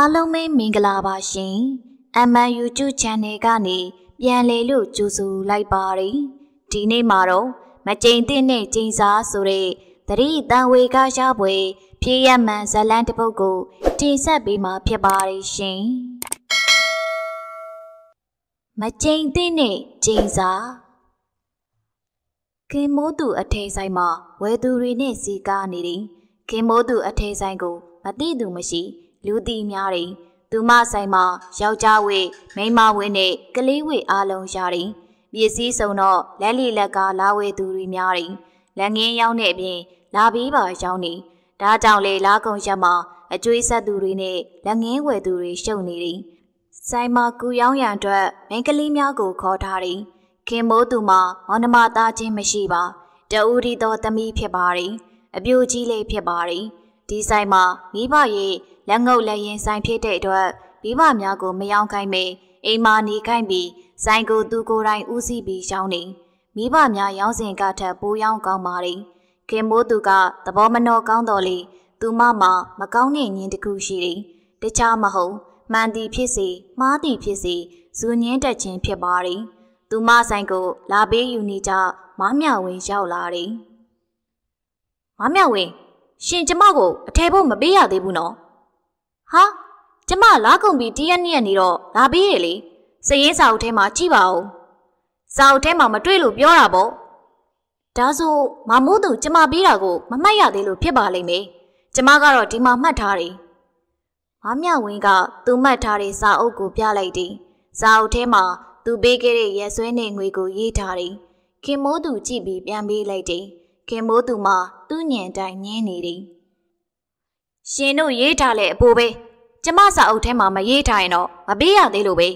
အားလုံးပဲမင်္ဂလာပါရှင်။ MN YouTube Channel ကနေပြန်လည်လို့ကြိုဆိုလိုက်ပါတယ်။ဒီနေ့မှာတော့မကြိမ်တဲ့နဲ့ကြိမ်စားဆိုတဲ့သတိတန်ဝေကရပွဲဖြည့်ရမှန်ဇလန်းတစ်ပုဒ်ကိုတင်ဆက်ပေးမှာဖြစ်ပါတယ်ရှင်။မကြိမ်တဲ့နဲ့ကြိမ်စားခင်မိုးသူအထေဆိုင်မှာဝဲသူတွေနဲ့စီကားနေတယ်။ခင်မိုးသူအထေဆိုင်ကိုမသိသူမရှိ လူတီများတယ်သူမဆိုင်မှာယောက်ျားဝေမိန်းမဝေနဲ့ကလေးဝေအားလုံးရတယ်ပစ္စည်းစုံတော့လက်လီလက်ကလာဝေသူတွေများတယ်လက်ငင်းရောက်တဲ့အပြင်လာပြီးပါရောက်နေဒါကြောင့်လေလာကုံရက်မှာအကျွေးဆက်သူတွေနဲ့လက်ငင်းဝယ်သူတွေရှုပ်နေတယ်ဆိုင်မှာကူရောင်းရန်အတွက်မိန်းကလေးများကိုခေါ်ထားတယ်ခင်မိုးသူမှာမောင်နှမသားချင်းမရှိပါတအူဒီတော်သမီးဖြစ်ပါတယ်အပြိုကြီးလေးဖြစ်ပါတယ်ဒီဆိုင်မှာမိဘရဲ့ လက်ငုပ်လက်ရင်ဆိုင်ဖြစ်တဲ့အတွက်မိဘများကိုမယောင်းခိုင်းမေအိမ်မာနေခိုင်းပြီးဆိုင်ကိုသူကိုယ်တိုင်ဦးစီးပြီးရောင်းနေမိဘများရောင်းစင်ကထက်ပိုးရောင်းကောင်းပါလေခင်မိုးသူကသဘောမနှောကောင်းတော်လေသူမမမကောင်းတဲ့ညင်တစ်ခုရှိတယ်တခြားမဟုတ်မှန်သည်ဖြစ်စေမှားသည်ဖြစ်စေဇူညင်းတက်ခြင်းဖြစ်ပါလေသူမဆိုင်ကို လာပေးယူနေကြမမြဝင်ရောက်လာတယ်မမြဝင်ရှင်ကျမကိုအထယ်ဖို့မပေးရသေးဘူးနော် ဟာကျမလာကုန်ပြီးတရက်နှစ်ရက်နေတော့လာပေးရလေစရင်စာအုပ်ထဲမှာကြည့်ပါဦးစာအုပ်ထဲမှာမတွေ့လို့ပြောတာပေါ့ဒါဆိုမမိုးသူကျမပေးတာကိုမမှတ်ရသေးလို့ဖြစ်ပါလိမ့်မယ်ကျမကတော့ဒီမှာမှတ်ထားတယ်မမြဝင်းကသူမှတ်ထားတဲ့စာအုပ်ကိုပြလိုက်တယ်စာအုပ်ထဲမှာသူပေးခဲ့တဲ့ရက်စွဲနဲ့ငွေကိုရေးထားတယ်ခင်မိုးသူကြည့်ပြီးပြန်ပေးလိုက်တယ်ခင်မိုးသူမှသူ့ညံတိုင်းညင်းနေတယ် ရှင်တို့ရေးထားလဲအပိုးပဲကျမစာအုပ်ထဲမှာမရေးထားရင်တော့မပေးရသေးလို့ပဲ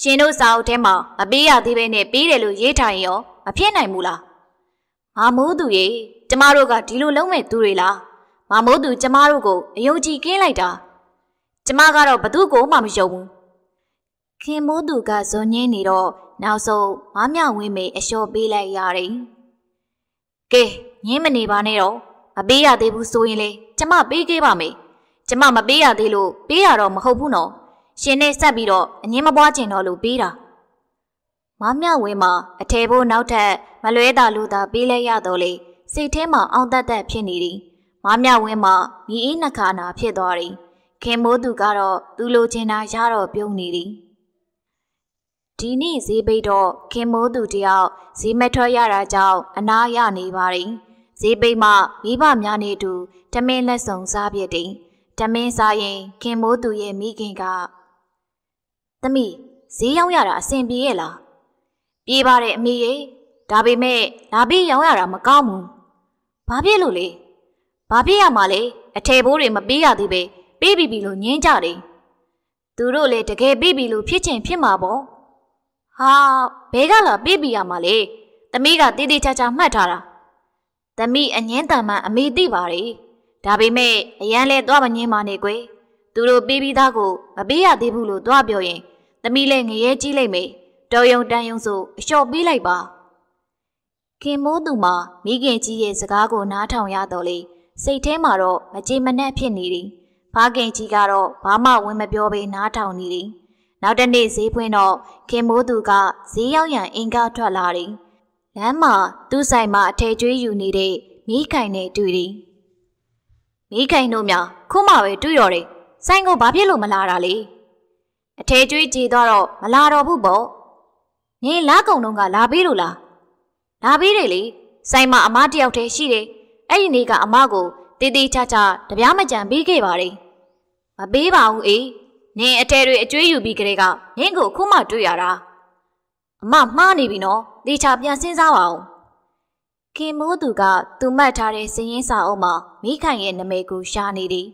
ရှင်တို့စာအုပ်ထဲမှာမပေးရသေးပဲနဲ့ပေးတယ်လို့ရေးထားရင်ရောမဖြစ်နိုင်ဘူးလားမမိုးသူရေကျမတို့ကဒီလိုလုံးမဲ့သူတွေလားမမိုးသူကျမတို့ကိုအယုံကြည်ကင်းလိုက်တာကျမကတော့ဘသူ့ကိုမှမယုံဘူးခင်မိုးသူကဇွန်ညင်းနေတော့နောက်ဆုံးမမြဝင်းမေအလျှော့ပေးလိုက်ရတယ်ကဲညင်းမနေပါနဲ့တော့ မပေးရသေးဘူးဆိုရင်လေကျမပေးခဲ့ပါမယ်ကျမမပေးရသေးလို့ပေးရတော့မဟုတ်ဘူးနော်ရှင်နဲ့ဆက်ပြီးတော့အငင်းမပွားကျင်တော့လို့ပေးတာမမြဝင်းမှာအထေဖို့နောက်ထပ်မလွဲတာလို့သာပေးလဲရတော့လေစိတ်ထဲမှာအောင်တတ်တတ်ဖြစ်နေသည်မမြဝင်းမှာမိအေးနှခါနာဖြစ်သွားသည်ခင်မိုးသူကတော့သူလိုချင်တာရတော့ပြုံးနေသည်ဒီနေ့ဈေးပိတ်တော့ခင်မိုးသူတယောက်ဈေးမထွက်ရတာကြောင့်အနာရနေပါသည် ဈေးပိတ်မှမိဘများနေတူတမင်းလက်ဆောင်စားပြတဲ့တမင်းစားရင်ခင်မိုးသူရဲ့မိခင်ကသမီးဈေးရောက်ရတာအဆင်ပြေရဲ့လားပြေးပါတယ်အမေရဲ့ဒါပေမဲ့လာပြီးရောက်ရတာမကောင်းဘူးဘာဖြစ်လို့လဲဘာဖြစ်ရမှာလဲအထယ်ဘိုးတွေမပေးရသေးပဲပေးပြီပြီလို့ညင်းကြတယ်သူတို့လေတကယ်ပေးပြီလို့ဖြစ်ချင်ဖြစ်မှာပေါ့ဟာဘဲကလာပေးပြီရမှာလေသမီးကတေးသေးချာချာမှတ်ထားတာ သမီးအငင်းတန်မှအမေသိပါတယ်ဒါပေမဲ့အရန်လဲသွားမငင်းပါနဲ့ကွယ်သူတို့ပေးပြီးသားကိုမပေးရသေးဘူးလို့သွားပြောရင်သမီးလည်းငရဲကြီးလိုက်မယ်တော်ယုံတန်ယုံဆိုအလျှော့ပေးလိုက်ပါခင်မိုးသူမှာမိခင်ကြီးရဲ့စကားကိုနားထောင်ရတော့လေစိတ်ထဲမှာတော့မကြေမနက်ဖြစ်နေတယ်ဖားခင်ကြီးကတော့ဘာမှဝင်မပြောဘဲနားထောင်နေတယ်နောက်တနေ့ဈေးဖွင့်တော့ခင်မိုးသူကဈေးရောက်ရန်အင်ကားထွက်လာတယ် လမ်းမှာသူ့ဆိုင်မှာအထည်ကျွေးယူနေတဲ့မိခိုင်နဲ့တွေ့တယ်မိခိုင်တို့များခုမှပဲတွေ့ရော်တယ်ဆိုင်ကိုဘာဖြစ်လို့မလာတာလဲအထဲကျွေးကြည်တော့မလာတော့ဘူးပေါ့နင်လာကုံတော့ကလာပြီးလို့လားလာပြီးတယ်လေဆိုင်မှာအမတယောက်တည်းရှိတယ်အဲ့ဒီနေ့ကအမကိုတေးသေးချာချာတပြားမကြံပေးခဲ့ပါတယ်မပေးပါဘူးအေးနင်အထဲတွေအကျွေးယူပြီးကလေးကနင်ကိုခုမှတွေ့ရတာအမမှားနေပြီနော် တေချာပြန်စဉ်းစားပါဦးခင်မိုးသူကသူမှတ်ထားတဲ့စည်ရင်းစာအုပ်မှာမိခိုင်ရဲ့နာမည်ကိုရှာနေသည်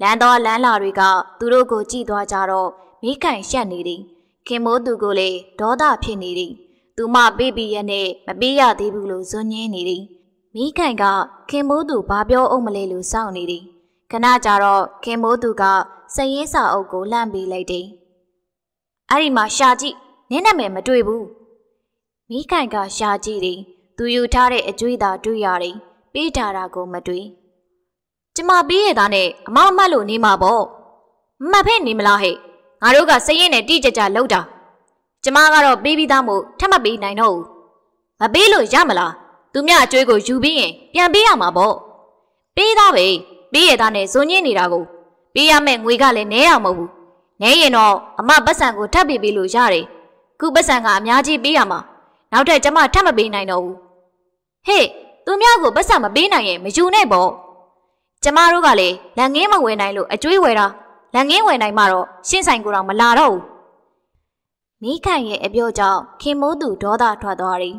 လမ်းတော်လမ်းလာတွေကသူတို့ကိုကြည့်သွားကြတော့မိခိုင်ရှက်နေသည်ခင်မိုးသူကိုလည်းဒေါသဖြစ်နေသည်သူမပေးပြီးရနဲ့မပေးရသေးဘူးလို့ဇွန်ညင်းနေသည်မိခိုင်ကခင်မိုးသူဘာပြောအောင်မလဲလို့စောင့်နေသည်ခဏကြာတော့ခင်မိုးသူကစည်ရင်းစာအုပ်ကိုလှမ်းပေးလိုက်တယ်အဲ့ဒီမှာရှာကြည့်နင်းနာမည်မတွေ့ဘူး မိခိုင်ကရှာကြည့်သည်သူယူထားတဲ့အကျွေးသာတွေ့ရတယ်ပေးထားတာကိုမတွေ့ကျမပေးရတာနဲ့အမမတ်လို့နေမှာပေါ့မဖဲ့နေမလားဟဲ့ငါတို့ကစရင်နဲ့တိကြကြလောက်တာကျမကတော့ပေးပြီးသားမို့ထပ်မပေးနိုင်တော့ဘူးမပေးလို့ရမလားသူမြအကျွေးကိုယူပြီးရင်ပြန်ပေးရမှာပေါ့ပေးသားပဲပေးရသားနဲ့ဇွန်ညင်းနေတာကိုပေးရမယ့်ငွေကလည်းနဲအောင်မဟုတ်ဘူးနဲရင်တော့အမပတ်စံကိုထပ်ပေးပေးလို့ရတယ်ခုပတ်စံကအများကြီးပေးရမှာ နောက်ထပ်ကျမထပ်မပေးနိုင်တော့ဘူးဟေ့သူများကိုပတ်စံမပေးနိုင်ရင်မယူနဲ့ပေါ့ကျမတို့ကလည်းလက်ငင်းမဝယ်နိုင်လို့အကျွေးဝယ်တာလက်ငင်းဝယ်နိုင်မှတော့ရှင်းဆိုင်ကိုတော့မလာတော့ဘူးမိခိုင်ရဲ့အပြောကြောင့်ခင်မိုးသူဒေါသထွက်သွားတယ်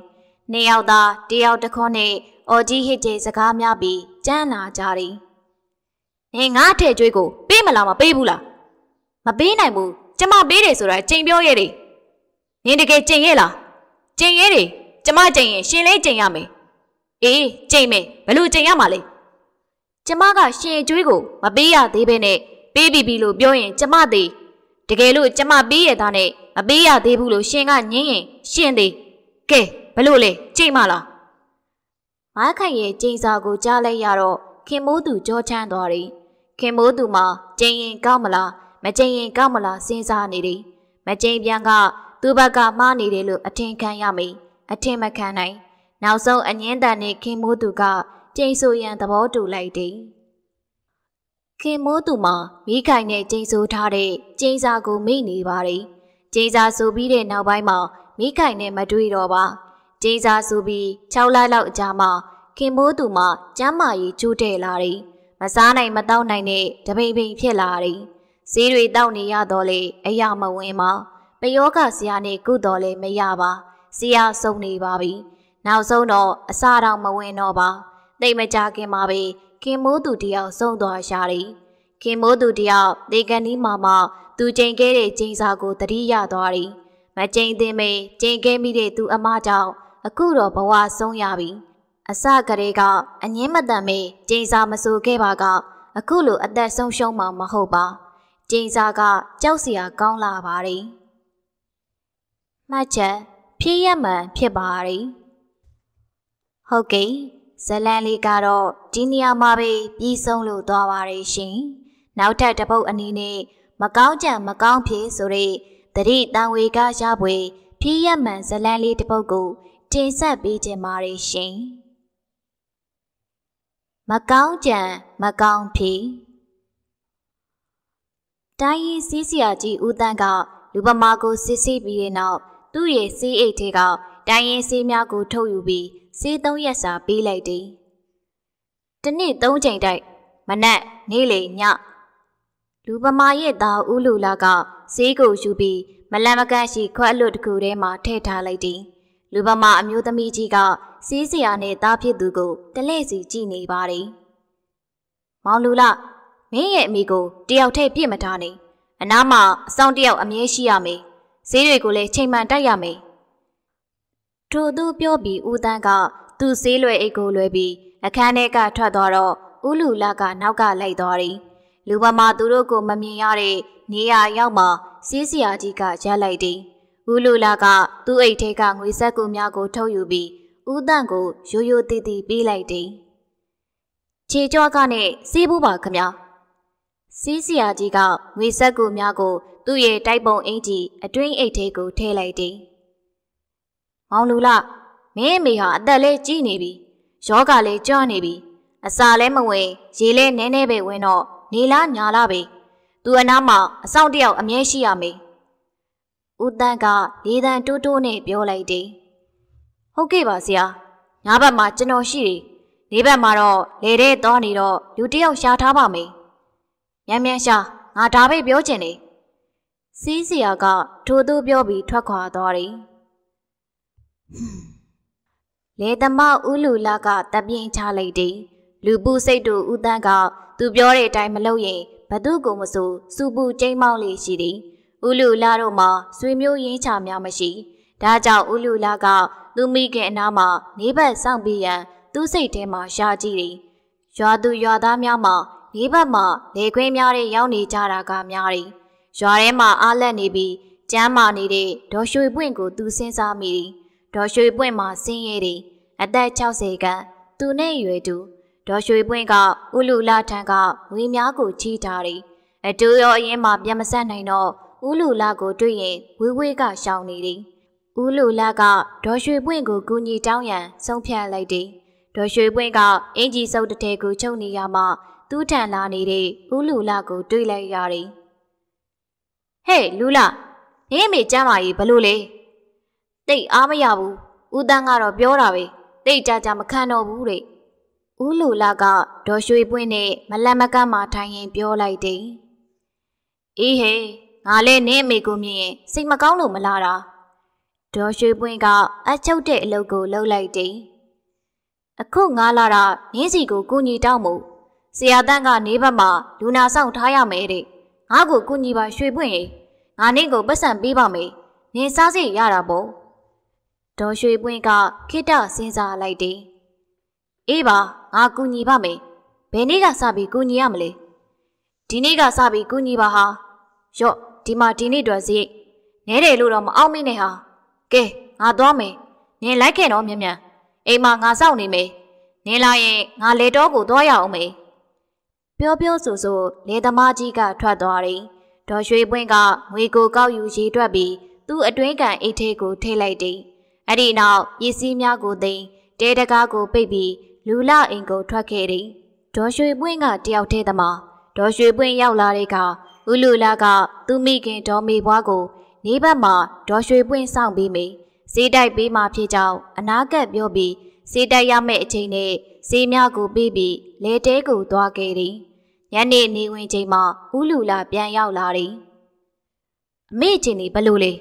နှစ်ယောက်သားတယောက်တစ်ခွန်းနဲ့အော်ကြီးဟစ်တဲ့စကားများပြီးကြမ်းလာကြတယ်။နေငါထဲကျွေးကိုပေးမလားမပေးဘူးလား။မပေးနိုင်ဘူး။ကျမပေးတယ်ဆိုတာချိန်ပြောရဲတယ်။နင်တကယ်ချိန်ရဲလား။ ချိန်ရဲတယ်။ကျမချိန်ရင်ရှင်လေးချိန်ရမယ်။အေးချိန်မယ်ဘယ်လိုချိန်ရမှာလဲ။ကျမကရှင်ကျွေးကိုမပေးရသေးဘဲနဲ့ပေးပြီပြီလို့ပြောရင်ကျမသေးတကယ်လို့ကျမပေးရတာနဲ့မပေးရသေးဘူးလို့ရှင်ကညင်းရင်ရှင်သေးကဲဘလို့လဲကြိတ်မလားငါခိုင်ရဲ့ကျင်းစာကိုကြားလိုက်ရတော့ခင်မိုးသူကြောချမ်းသွားတယ်ခင်မိုးသူမှာကျင်းရင်ကောက်မလားမကျင်းရင်ကောက်မလားစဉ်းစားနေတယ်မကျင်းပြန်က သူ့ဘက်ကမှားနေတယ်လို့အထင်ခံရမိအထင်မခံနိုင် နောက်ဆုံးအငင်းတန်နဲ့ခင်မိုးသူကကျင်းဆိုရန်သဘောတူလိုက်တယ်ခင်မိုးသူမှာမိခိုင်နဲ့ကျင်းဆိုထားတဲ့ကျင်းစာကိုမိနေပါတယ်ကျင်းစာဆိုပြီးတဲ့နောက်ပိုင်းမှာမိခိုင်နဲ့မတွေ့တော့ပါကျင်းစာဆိုပြီး6လလောက်အကြာမှာခင်မိုးသူမှကျမ်းမာရေးကျိုးတဲ့လာတယ်မစားနိုင်မတော့နိုင်တဲ့တပိန်ပိန်ဖြစ်လာတယ်ဈေးတွေတောက်နေရတော့လေအရာမဝင်ပါ ပယောကဆရာနဲ့ကုတော်လည်းမရပါဆရာစုံနေပါပြီနောက်ဆုံးတော့အစာတော့မဝင်တော့ပါတိတ်မကြခင်မှာပဲခင်မိုးသူတယောက်ဆုံးသွားရှာတယ်ခင်မိုးသူတယောက်ဒေကန်ဒီမာမသူချိန်ခဲ့တဲ့ချိန်စာကိုတတိရသွားတယ်မကျိန်သင်မေကျိန်ခဲမိတဲ့သူအမကြောင့်အခုတော့ဘဝဆုံးရပြီအစကလေးကအငင်းမတန်မေကျိန်စာမဆိုခဲ့ပါကအခုလိုအသက်ဆုံးရှုံးမှာမဟုတ်ပါကျိန်စာကကြောက်စရာကောင်းလာပါတယ် မှတ်ချက်ဖြည့်ရမှန်ဖြစ်ပါတယ်ဟုတ်ကဲ့ဇလန်လေးကတော့ဒီနေရာမှာပဲပြီးဆုံးလို့သွားပါတယ်ရှင်နောက်ထပ်တစ်ပုတ်အနေနဲ့မကောင်းကြံမကောင်းဖြစ်ဆိုတဲ့တတိတန်ဝေကရပွေဖြည့်ရမှန်ဇလန်းလေးတစ်ပုဒ်ကိုတင်ဆက်ပေးခြင်းပါတယ်ရှင်။မကောင်းကြံမကောင်းဖြည့်တိုင်းရင်စီးစရာကြီးဦးတန်းကလူပမာကိုစစ်ဆေးပြီးတဲ့နောက် သူ့ရဲ့စီးအိတ်ထဲကတိုင်းရင်စီးများကိုထုတ်ယူပြီးစီးသုံးရက်စာပေးလိုက်တယ်။တနေ့သုံးချိန်တိုက်မနက်နေ့လေညလူပမာရဲ့သားဦးလူလာကဈေးကိုယူပြီးမလန်မကန့်ရှိခွက်အလွတ်တစ်ခုထဲမှာထည့်ထားလိုက်သည်လူပမာအမျိုးသမီးကြီးကစီးစရာနဲ့သားဖြစ်သူကိုတလဲစီကြည့်နေပါတယ်မောင်လူလာမင်းရဲ့အမိကိုတယောက်တည်းပြစ်မထားနဲ့အနားမှာအဆောင်တယောက်အမြဲရှိရမယ် ဈေးတွေကိုလည်းချိန်မှန်တိုက်ရမယ်ထို့သူပြောပြီးဦးတန်းကသူ့ဈေးလွယ်အိတ်ကိုလွယ်ပြီးအခန်းထဲကထွက်သွားတော့ဦးလူလာကနောက်ကလိုက်သွားတယ်လူပမာသူတို့ကိုမမြင်ရတဲ့နေရာရောက်မှစီးစရာကြီးကရက်လိုက်သည်ဦးလူလာကသူ့အိတ်ထဲကငွေဆက်ကူများကိုထုတ်ယူပြီးဦးတန့်ကိုရိုးရိုးတည်တည်ပေးလိုက်သည်ခြေကြွားကနဲ့စီးဖို့ပါခမစီးစရာကြီးကငွေဆက်ကူများကို သူ့ရဲ့တိုက်ပုံအင်ကြီးအတွင်းအိတ်ထဲကိုထည့်လိုက်သည်မောင်လူလာမင်းအမေဟာအသက်လေးကြီးနေပြီယောဂလည်းကြောနေပြီအစာလည်းမဝင်ရေလည်းနည်းနည်းပဲဝင်တော့နေလားညာလားပဲသူအနားမှာအဆောင်တယောက်အမြဲရှိရမေ။ဦးတန်းကလေးတန်းတိုးတိုးနဲ့ပြောလိုက်တယ်။ဟုတ်ကဲ့ပါဆရာ။ညဘက်မှာကျွန်တော်ရှိတယ်။လေးဘက်မှာတော့လေတဲ့သွားနေတော့လူတယောက်ရှာထားပါမယ်။မြန်မြန်ရှာငါဒါပဲပြောချင်တယ်။ စီးစရာကထိုးသူပြောပြီးထွက်ခွာသွားတယ်။လေသမဦးလူလာကတပြင်းချလိုက်တယ်။လူပူစိတ်တို့ဦးတန်းကသူပြောတဲ့အတိုင်းမလုပ်ရင်ဘသူကိုမဆိုစူပူကျိမ်းမောင်းလေးရှိသည်ဥလူလာတို့မှာဆွေမျိုးရင်းချများမရှိဒါကြောင့်ဥလူလာကသူမိခင်အနားမှာနေဘက်စောင့်ပြီးရန်သူ့စိတ်ထဲမှာရှာကြည့်သည်ရွာသူရွာသားများမှာနေဘက်မှာလေခွင်းများတွေရောက်နေကြတာကများသည် ရွာထဲမှာအားလက်နေပြီးကျမ်းမာနေတဲ့ဒေါ်ရွှေပွင့်ကိုသူစဉ်းစားမိသည်ဒေါ်ရွှေပွင့်မှာဆင်းရဲသည်အသက်60ခန်းသူနဲ့ရွယ်သူဒေါ်ရွှေပွင့်ကဥလူလာထံကဝေများကိုချီးထားတယ်အတူရောအရင်မှပြန်မဆက်နိုင်တော့ဦးလူလာကိုတွေ့ရင်ဝေးဝေးကရှောင်နေတယ်ဦးလူလာကဒေါ်ရွှေပွင့်ကိုကူညီတောင်းရန်ဆုံးဖြတ်လိုက်တယ်ဒေါ်ရွှေပွင့်ကအင်ဂျီစုပ်တစ်ထည်ကိုချုပ်နေရမှသူ့ထန်လာနေတဲ့ဦးလူလာကိုတွေ့လိုက်ရတယ် ဟဲ့လူလာနင်းအမေကျမ်းမာကြီးဘလို့လဲတိတ်အားမရဘူးဦးတန်းကတော့ပြောတာပဲတိတ်ကြကြမခံတော့ဘူးတဲ့ဦးလူလာကဒေါ်ရွှေပွင့်နဲ့မလန့်မကန့်မှထိုင်ရင်ပြောလိုက်တယ်အေးဟဲ့ငါလည်းနင်းအမေကိုမြင်ရင်စိတ်မကောင်းလို့မလာတာဒေါ်ရွှေပွင့်ကအချုပ်တဲ့အလုပ်ကိုလုပ်လိုက်တယ်အခုငါလာတာနင်းစီကိုကူညီတောင်းမှုဆရာတန်းကနေဘက်မှာလူနာဆောင်ထားရမယ်တဲ့ငါ့ကိုကူညီပါရွှေပွင့်ရေ ငါနင့်ကိုပတ်စံပေးပါမယ်။နင်စားစီရတာပေါ့။ဒေါ်ရွှေပွင့်ကခိတစဉ်းစားလိုက်တယ်။အေးပါငါကူညီပါမယ်။ဘယ်နေ့ကစပြီးကူညီရမလဲ။ဒီနေ့ကစပြီးကူညီပါဟာ။ရော့ဒီမှာဒီနေ့တော်စီနဲတယ်လို့တော့မအောင်မိနဲ့ဟာ။ကဲငါသွားမယ်။နင်လိုက်ခဲ့တော့မြန်မြန်။အိမ်မှာငါစောင့်နေမယ်။နင်လာရင်ငါလေတော့ကိုသွားရအောင်မယ်။ပြောပြောဆိုဆိုလေသမားကြီးကထွက်သွားတယ်။ ဒေါ်ရွှေပွင့်ကငွေကိုကောက်ယူရေတွက်ပြီးသူ့အတွင်းကန်အိတ်ထဲကိုထိလိုက်တယ်အဲ့ဒီနောက်ပစ္စည်းများကိုသိမ်းတဲတကားကိုပိတ်ပြီးလူလအိမ်ကိုထွက်ခဲ့တယ်ဒေါ်ရွှေပွင့်ကတယောက်တည်းသမားဒေါ်ရွှေပွင့်ရောက်လာတဲ့အခါဦးလူလာကသူ့မိခင်ဒေါ်မေဘွားကိုနေဘက်မှာဒေါ်ရွှေပွင့်စောင့်ပြီးမိစေးတိုက်ပေးမှဖြစ်ကြောင်းအနာကပ်ပြောပြီးစေးတိုက်ရမယ့်အချိန်နဲ့စေးများကိုပေးပြီးလေတဲကိုသွားခဲ့သည် ညနေနေဝင်ချိန်မှာဦးလူလာပြန်ရောက်လာသည်အမေချင်းနေဘလို့လဲ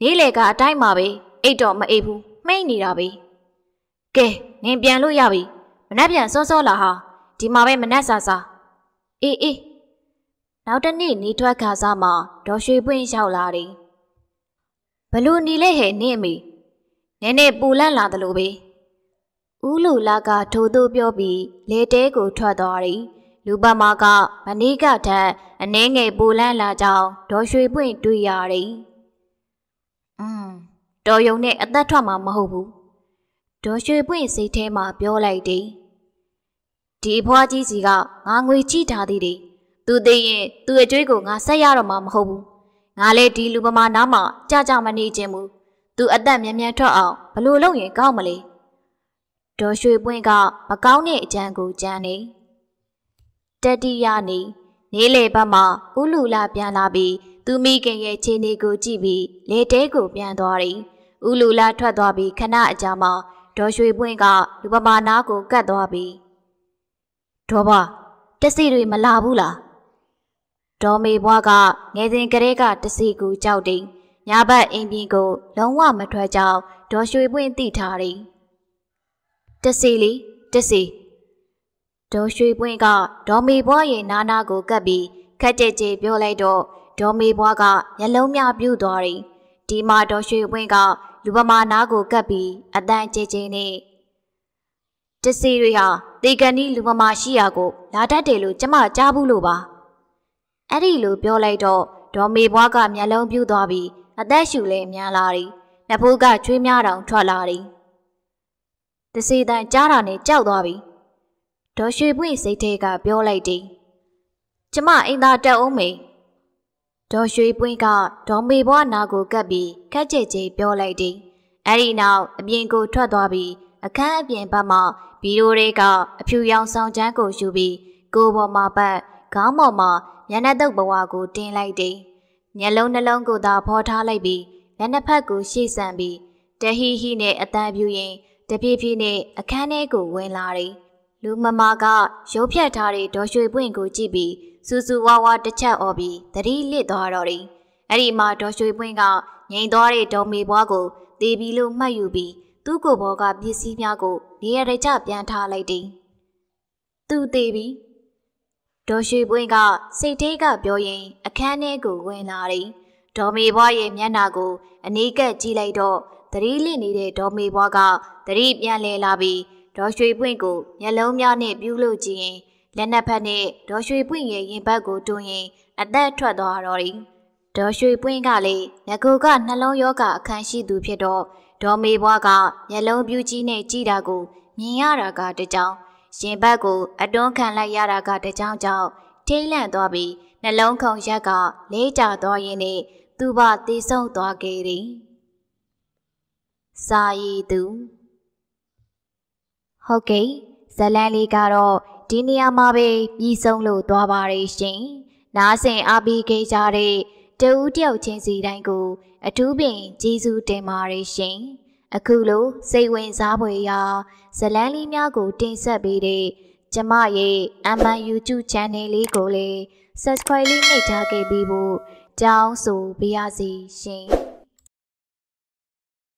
နေလေကအတိုင်းမှာပဲအိတ်တော့မအိပ်ဘူးမှိတ်နေတာပဲကဲနင်ပြန်လို့ရပြီမနှက်ပြန်စောစောလာဟာဒီမှာပဲမနှက်ဆာဆာအေးအေးနောက်တနေ့နေထွက်ခါစားမှာဒေါ်ရွှေပွင့်ရောက်လာတယ်ဘလို့နေလဲဟဲ့နင့်အမေနည်းနည်းပူလန့်လာသလိုပဲဦးလူလာကထိုးသူပြောပြီးလေတဲကိုထွက်သွားတယ် လူပမာကမနေ့ကထက်အနှဲငယ်ပူလန့်လာကြောင်းဒေါ်ရွှေပွင့်တွေ့ရတယ်อืมတော်ယုံနဲ့အသက်ထွက်မှာမဟုတ်ဘူးဒေါ်ရွှေပွင့်စိတ်ထဲမှာပြောလိုက်တယ်ဒီအဖွားကြီးစီကငါငွေကြည့်ထားသေးတယ်သူသိရင်သူ့အကျွေးကိုငါဆက်ရတော့မှာမဟုတ်ဘူးငါလည်းဒီလူပမာနားမှာကြကြမနေခြင်းဘူးသူအသက်မြန်မြန်ထွက်အောင်ဘလို့လုပ်ရင်ကောင်းမလဲဒေါ်ရွှေပွင့်ကမကောင်းတဲ့အကြံကိုကြံနေ တတိယနေ့နေလေဘက်မှာဦးလူလာပြန်လာပြီးသူမိခင်ရဲ့ခြေနေကိုကြည့်ပြီးလေတဲကိုပြန်သွားတယ်ဦးလူလာထွက်သွားပြီးခဏအကြာမှာဒေါ်ရွှေပွင့်ကလူပမာနားကိုကတ်သွားပြီးဒေါ်ပါတစီတွေမလာဘူးလားဒေါ်မေဘွားကငယ်စဉ်ကလေးကတစီကိုကြောက်တယ်ညဘက်အိမ်ပြင်ကို လုံးဝမထွက်ကြောင်းဒေါ်ရွှေပွင့်သိထားတယ်တစီလီတစီ ဒေါ်ရွှေပွင့်ကဒေါ်မေဘွားရဲ့နာနာကိုကပ်ပြီးခက်ကြဲကြဲပြောလိုက်တော့ဒေါ်မေဘွားကမျက်လုံးများပြူသွားတယ်ဒီမှာဒေါ်ရွှေပွင့်ကလူပမာနာကိုကပ်ပြီးအတန်ကြဲကြဲနဲ့တစီတွေဟာတေကန်ဒီလူပမာရှိရာကိုလာတတ်တယ်လို့ကျမကြားဘူးလို့ပါအဲ့ဒီလိုပြောလိုက်တော့ဒေါ်မေဘွားကမျက်လုံးပြူသွားပြီးအသက်ရှူလဲမြန်လာသည်။နဖိုးကချွေးများတောင်ထွက်လာသည်။တစီတန်ကြားတာနဲ့ကြောက်သွားပြီ။ ဒေါ်ရွှေပွင့်စိတ်ထဲကပြောလိုက်သည်။ကျမအိမ်သားတက်အောင်မေဒေါ်ရွှေပွင့်ကဒေါ်မေဘွားနာကိုကပ်ပြီးခက်ကြဲကြဲပြောလိုက်သည်။အဲ့ဒီနောက်အပြင်ကိုထွက်သွားပြီးအခန်းအပြင်ဘက်မှဗီဒီယိုတွေကအဖြူရောင်ဆောင်ချမ်းကိုယူပြီးကိုပေါ်မှာပတ်ခေါင်းပေါ်မှာမျက်နှာတုပ်ဘဝကိုတင်လိုက်တယ်။မျက်လုံးနှလုံးကိုသာဖော်ထားလိုက်ပြီးလက်နှစ်ဖက်ကိုရှေ့ဆန်ပြီးတဟီဟီနဲ့အတန်ပြူရင်တပြေးပြေးနဲ့အခန်းထဲကိုဝင်လာတယ်။ လူမမာကရုပ်ဖြတ်ထားတဲ့ဒေါ်ရွှေပွင့်ကိုကြည့်ပြီးစူစူဝါဝါတစ်ချက်អော်ပြီးသတိလစ်သွားတော့တယ်။အဲ့ဒီမှာဒေါ်ရွှေပွင့်ကငိန်သွားတဲ့ဒေါ်မေဘွားကိုတေးပြီးလို့မှတ်ယူပြီးသူ့ကိုယ်ဘောကပစ္စည်းများကိုနေရာတကျပြန်ထားလိုက်တယ်။သူသေးပြီးဒေါ်ရွှေပွင့်ကစိတ်သေးကပြောရင် အခန်းထဲကိုဝင်လာတယ်။ဒေါ်မေဘွားရဲ့မျက်နှာကိုအနီးကပ်ကြည့်လိုက်တော့သတိလစ်နေတဲ့ဒေါ်မေဘွားကသတိပြန်လဲလာပြီး ဒေါ်ရွှေပွင့်ကိုမျက်လုံးများနဲ့ပြုလို့ကြည့်ရင်လက်နှစ်ဖက်နဲ့ဒေါ်ရွှေပွင့်ရဲ့ရင်ဘတ်ကိုတွန်းရင်အသက်ထွက်သွားတော့တယ်။ဒေါ်ရွှေပွင့်ကလည်းငကိုကနှလုံးရောဂါအခန်းရှိသူဖြစ်တော့ဒေါ်မေဘွားကမျက်လုံးပြူးကြီးနဲ့ကြည့်တာကိုမြင်ရတာကတကြောင်ရင်ဘတ်ကိုအတွန်းခံလိုက်ရတာကတကြောင်ကြောင့်ထိတ်လန့်သွားပြီးနှလုံးခုန်ရက်ကလေးကျသွားရင်းနဲ့သူ့ဘတေဆုံးသွားခဲ့သည်စာရည်သူ ဟုတ်ကဲ့ဇလန်းလေးကတော့ဒီနေရာမှာပဲပြီးဆုံးလို့သွားပါရရှင်နားဆင်အားပေးခဲ့ကြတဲ့တဦးတယောက်ချင်းစီတိုင်းကို အထူးပင်ကျေးဇူးတင်ပါတယ်ရှင်အခုလိုစိတ်ဝင်စားဖွယ်ရာဇလန်းလေးများကို တင်ဆက်ပေးတဲ့ကျမရဲ့ MN YouTube Channel လေးကိုလည်း Subscribe လေးနှိပ်ထားခဲ့ပြီးဖို့တောင်းဆိုပါရစေရှင်